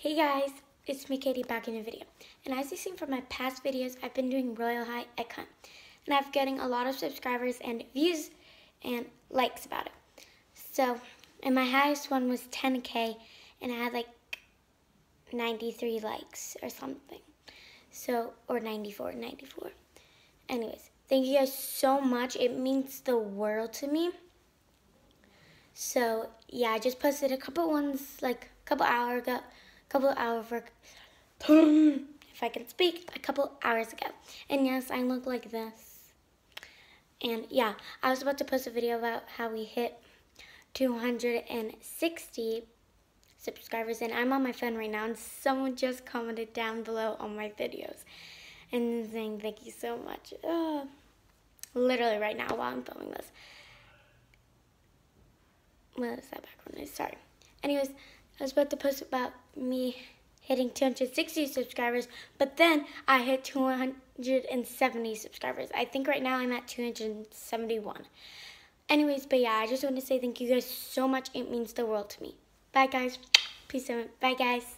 Hey guys, it's me Katie back in the video. And as you've seen from my past videos, I've been doing Royal High Egg Hunt. And I've getting a lot of subscribers and views and likes about it. So, and my highest one was 10k and I had like 93 likes or something. So, or 94, 94. Anyways, thank you guys so much. It means the world to me. So, yeah, I just posted a couple ones like a couple hours ago couple of hours ago. if I can speak, a couple hours ago. And yes, I look like this. And yeah, I was about to post a video about how we hit 260 subscribers and I'm on my phone right now and someone just commented down below on my videos and saying thank you so much. Literally right now while I'm filming this. What is that background noise? Sorry. Anyways, I was about to post about me hitting 260 subscribers, but then I hit 270 subscribers. I think right now I'm at 271. Anyways, but yeah, I just want to say thank you guys so much. It means the world to me. Bye, guys. Peace out. Bye, guys.